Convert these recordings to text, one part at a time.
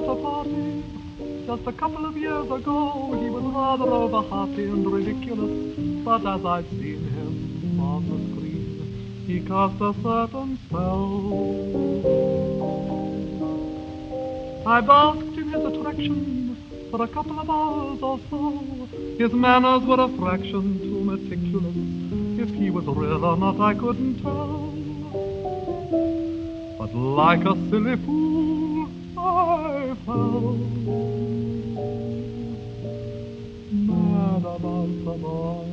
Just a couple of years ago, he was rather over happy and ridiculous. But as I've seen him on the screen, he cast a certain spell. I basked in his attractions for a couple of hours or so. His manners were a fraction too meticulous. If he was real or not, I couldn't tell. But like a silly fool, Mad about the boy.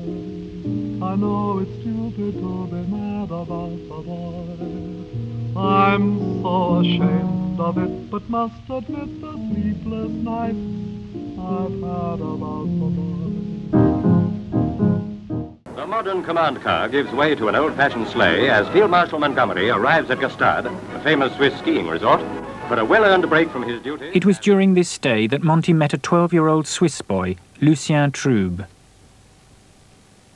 I know it's stupid to be mad about the boy. I'm so ashamed of it, but must admit the sleepless nights I've had about the boy. The modern command car gives way to an old-fashioned sleigh as Field Marshal Montgomery arrives at Gstaad, a famous Swiss skiing resort, for a well-earned break from his duty. It was during this stay that Monty met a 12-year-old Swiss boy, Lucien Trueb.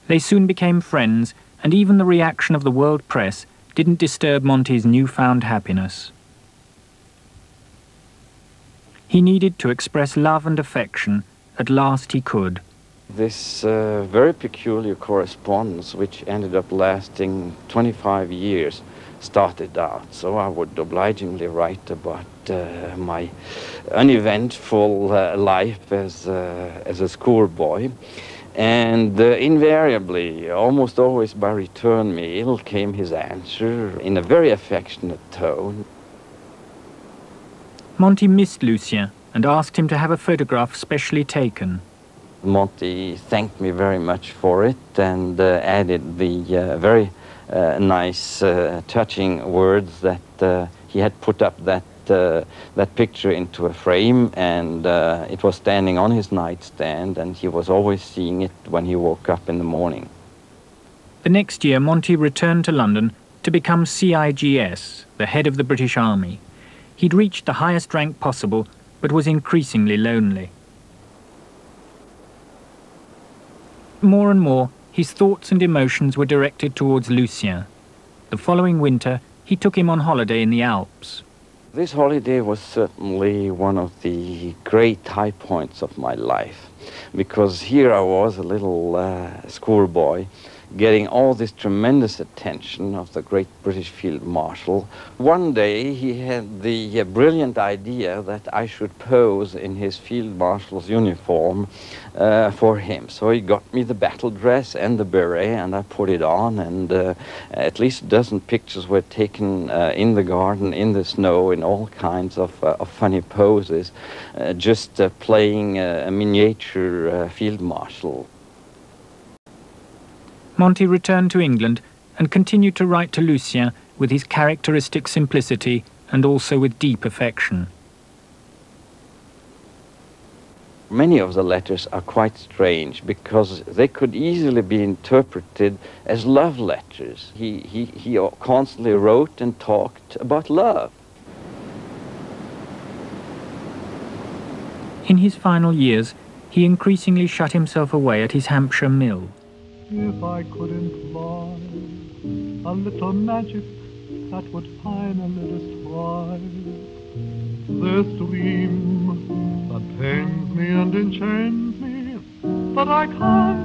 They soon became friends, and even the reaction of the world press didn't disturb Monty's newfound happiness. He needed to express love and affection. At last he could. This uh, very peculiar correspondence, which ended up lasting 25 years, started out. So I would obligingly write about uh, my uneventful uh, life as, uh, as a schoolboy. And uh, invariably, almost always by return mail, came his answer in a very affectionate tone. Monty missed Lucien and asked him to have a photograph specially taken. Monty thanked me very much for it and uh, added the uh, very nice, uh, touching words that uh, he had put up that, uh, that picture into a frame and it was standing on his nightstand and he was always seeing it when he woke up in the morning. The next year, Monty returned to London to become CIGS, the head of the British Army. He'd reached the highest rank possible, but was increasingly lonely. More and more, his thoughts and emotions were directed towards Lucien. The following winter, he took him on holiday in the Alps. This holiday was certainly one of the great high points of my life because here I was, a little uh, schoolboy, getting all this tremendous attention of the great British Field Marshal. One day he had the uh, brilliant idea that I should pose in his Field Marshal's uniform uh, for him. So he got me the battle dress and the beret and I put it on and uh, at least a dozen pictures were taken uh, in the garden, in the snow, in all kinds of, uh, of funny poses, uh, just playing a miniature Field Marshal. Monty returned to England and continued to write to Lucien with his characteristic simplicity and also with deep affection. Many of the letters are quite strange because they could easily be interpreted as love letters. He, he, he constantly wrote and talked about love. In his final years, he increasingly shut himself away at his Hampshire mill if I could employ a little magic that would finally destroy this dream that pains me and enchains me, but I can't